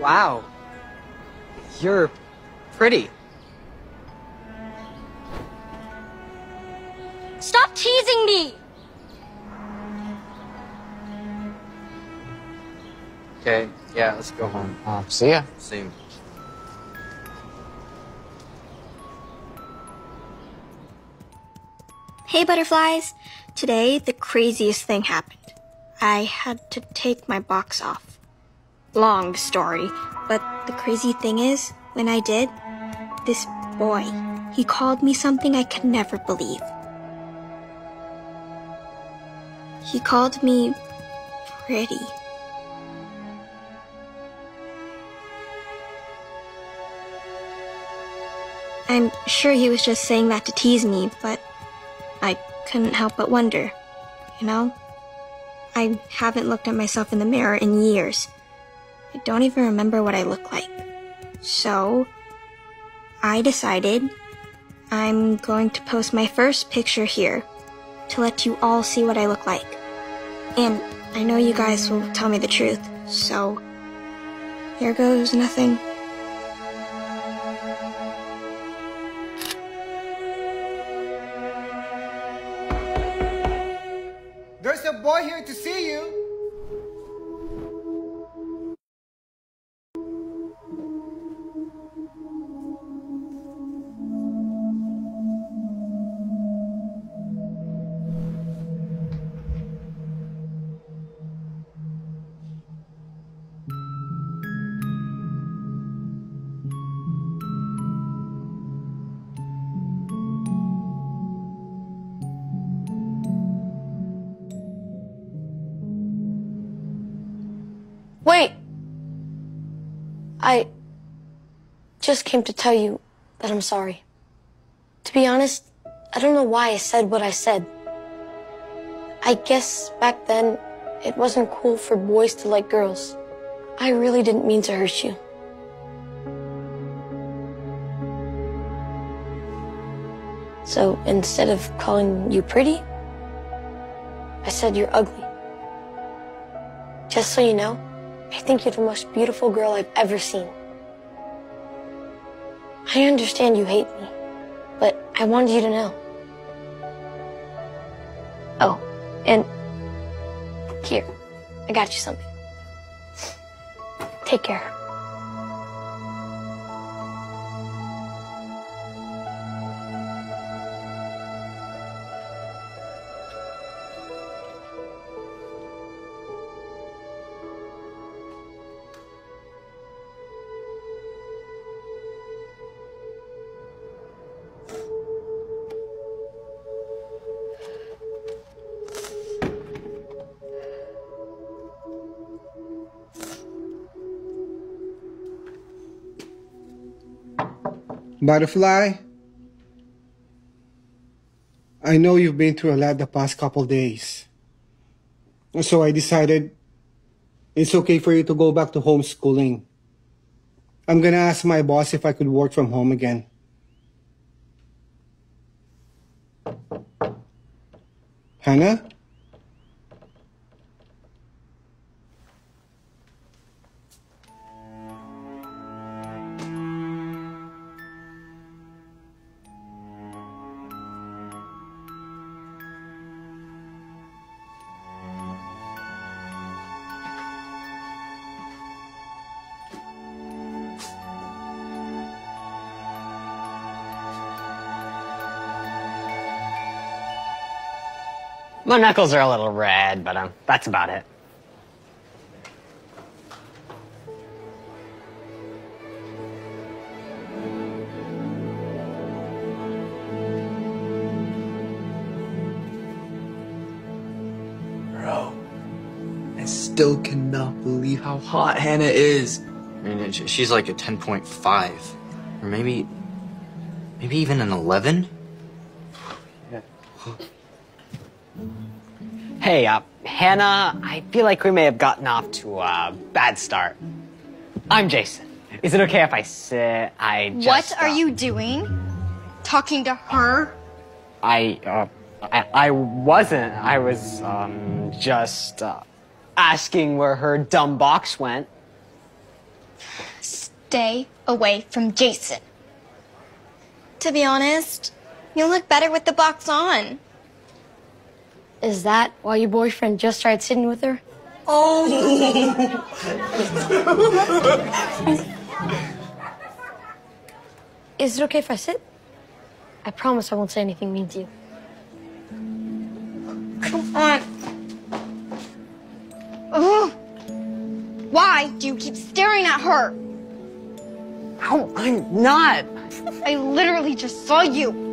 Wow. You're pretty. Stop teasing me! Okay, yeah, let's go home. Uh, see ya. See you. Hey, butterflies. Today, the craziest thing happened. I had to take my box off. Long story, but the crazy thing is, when I did, this boy, he called me something I could never believe. He called me pretty. I'm sure he was just saying that to tease me, but I couldn't help but wonder. You know? I haven't looked at myself in the mirror in years. I don't even remember what I look like. So, I decided I'm going to post my first picture here to let you all see what I look like. And I know you guys will tell me the truth, so here goes nothing. There's a boy here to see you. Wait! I just came to tell you that I'm sorry. To be honest, I don't know why I said what I said. I guess back then it wasn't cool for boys to like girls. I really didn't mean to hurt you. So instead of calling you pretty, I said you're ugly. Just so you know, I think you're the most beautiful girl I've ever seen. I understand you hate me, but I wanted you to know. Oh, and here, I got you something. Take care. Butterfly, I know you've been through a lot the past couple days. So I decided it's okay for you to go back to homeschooling. I'm gonna ask my boss if I could work from home again. Hannah? My knuckles are a little red, but um, that's about it. Bro, I still cannot believe how hot Hannah is. I mean, it- she's like a 10.5. Or maybe, maybe even an 11? Hey, uh, Hannah, I feel like we may have gotten off to a bad start. I'm Jason. Is it okay if I sit? I just. what are uh, you doing? Talking to her? I, uh, I, I wasn't. I was, um, just, uh, asking where her dumb box went. Stay away from Jason. To be honest, you look better with the box on. Is that why your boyfriend just started sitting with her? Oh! Is it okay if I sit? I promise I won't say anything mean to you. Come on. Ugh. Why do you keep staring at her? Ow, I'm not. I literally just saw you.